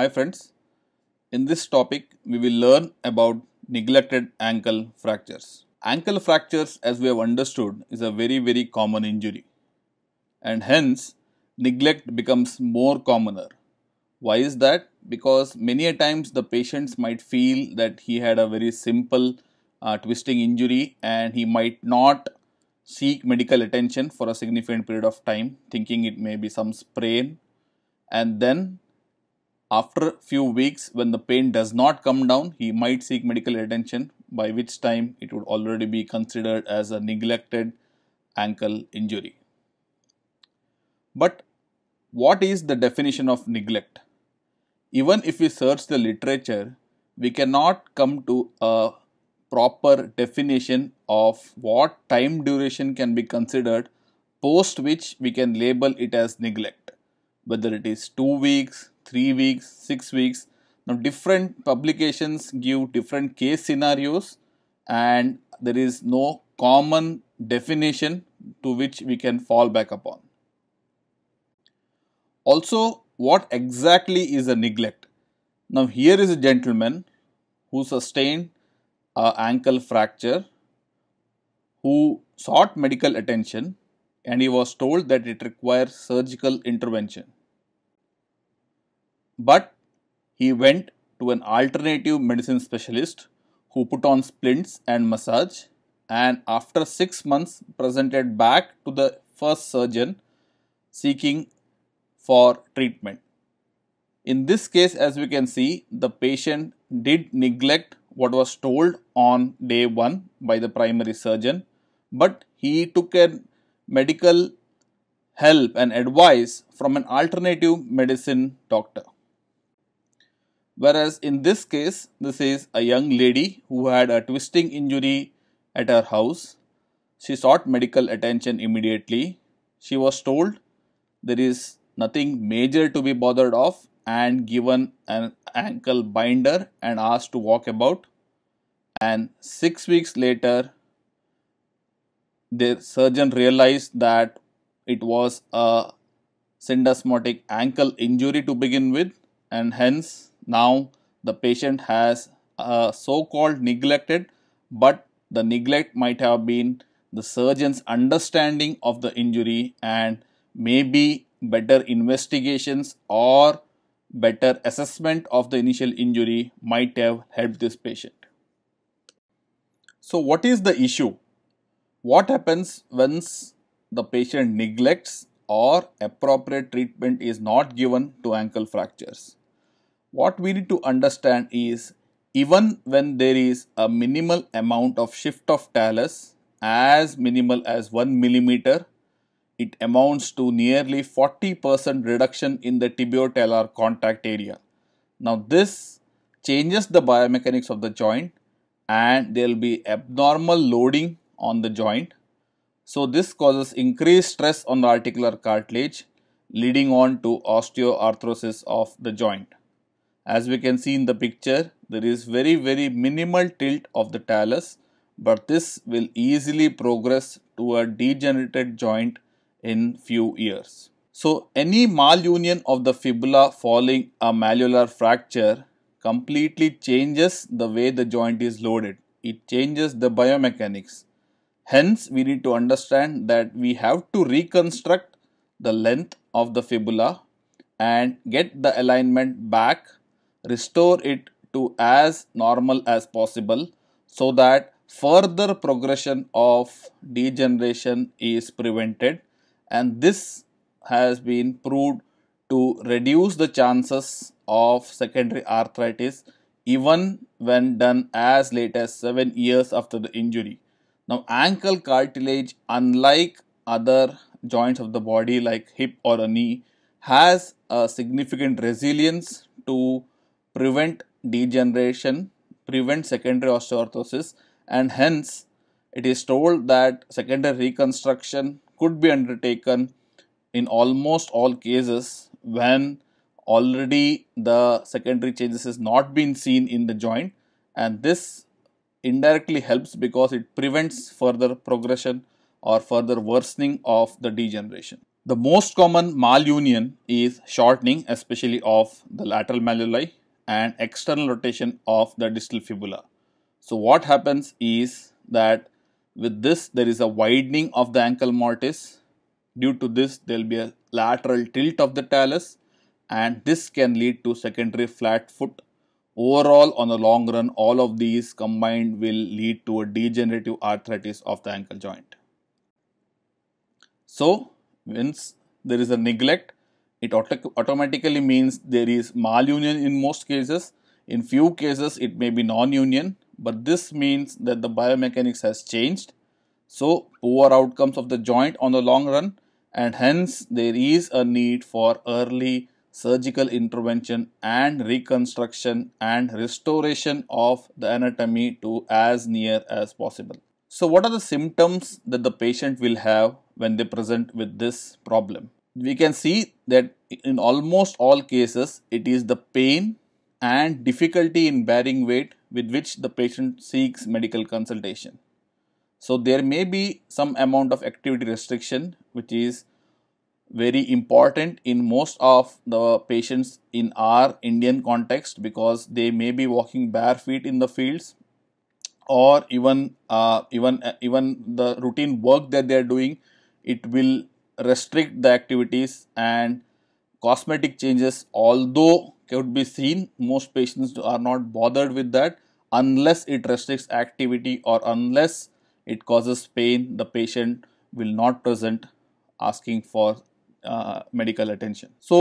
Hi friends, in this topic we will learn about neglected ankle fractures. Ankle fractures as we have understood is a very very common injury and hence neglect becomes more commoner. Why is that? Because many a times the patients might feel that he had a very simple uh, twisting injury and he might not seek medical attention for a significant period of time thinking it may be some sprain and then after few weeks when the pain does not come down he might seek medical attention by which time it would already be considered as a neglected ankle injury. But what is the definition of neglect? Even if we search the literature we cannot come to a proper definition of what time duration can be considered post which we can label it as neglect. Whether it is 2 weeks 3 weeks, 6 weeks. Now, different publications give different case scenarios and there is no common definition to which we can fall back upon. Also, what exactly is a neglect? Now, here is a gentleman who sustained a ankle fracture who sought medical attention and he was told that it requires surgical intervention but he went to an alternative medicine specialist who put on splints and massage and after 6 months presented back to the first surgeon seeking for treatment. In this case as we can see the patient did neglect what was told on day 1 by the primary surgeon but he took a medical help and advice from an alternative medicine doctor. Whereas in this case, this is a young lady who had a twisting injury at her house. She sought medical attention immediately. She was told there is nothing major to be bothered of and given an ankle binder and asked to walk about. And six weeks later, the surgeon realized that it was a syndesmotic ankle injury to begin with and hence now the patient has a so-called neglected but the neglect might have been the surgeon's understanding of the injury and maybe better investigations or better assessment of the initial injury might have helped this patient. So what is the issue? What happens once the patient neglects or appropriate treatment is not given to ankle fractures? What we need to understand is even when there is a minimal amount of shift of talus as minimal as 1 millimeter it amounts to nearly 40% reduction in the tibio-talar contact area. Now this changes the biomechanics of the joint and there will be abnormal loading on the joint. So this causes increased stress on the articular cartilage leading on to osteoarthrosis of the joint. As we can see in the picture, there is very very minimal tilt of the talus, but this will easily progress to a degenerated joint in few years. So any malunion of the fibula following a malleolar fracture completely changes the way the joint is loaded. It changes the biomechanics. Hence, we need to understand that we have to reconstruct the length of the fibula and get the alignment back restore it to as normal as possible so that further progression of degeneration is prevented and this has been proved to reduce the chances of secondary arthritis even when done as late as 7 years after the injury. Now ankle cartilage unlike other joints of the body like hip or a knee has a significant resilience to prevent degeneration, prevent secondary osteoarthrosis and hence it is told that secondary reconstruction could be undertaken in almost all cases when already the secondary changes has not been seen in the joint and this indirectly helps because it prevents further progression or further worsening of the degeneration. The most common malunion is shortening, especially of the lateral malleoli and external rotation of the distal fibula. So what happens is that with this there is a widening of the ankle mortise. Due to this there will be a lateral tilt of the talus and this can lead to secondary flat foot. Overall on the long run all of these combined will lead to a degenerative arthritis of the ankle joint. So once there is a neglect it auto automatically means there is malunion in most cases. In few cases it may be non-union but this means that the biomechanics has changed. So poor outcomes of the joint on the long run and hence there is a need for early surgical intervention and reconstruction and restoration of the anatomy to as near as possible. So what are the symptoms that the patient will have when they present with this problem? We can see that in almost all cases it is the pain and difficulty in bearing weight with which the patient seeks medical consultation. So there may be some amount of activity restriction which is very important in most of the patients in our Indian context because they may be walking bare feet in the fields or even uh, even uh, even the routine work that they are doing it will restrict the activities and cosmetic changes although could be seen most patients are not bothered with that unless it restricts activity or unless it causes pain the patient will not present asking for uh, medical attention. So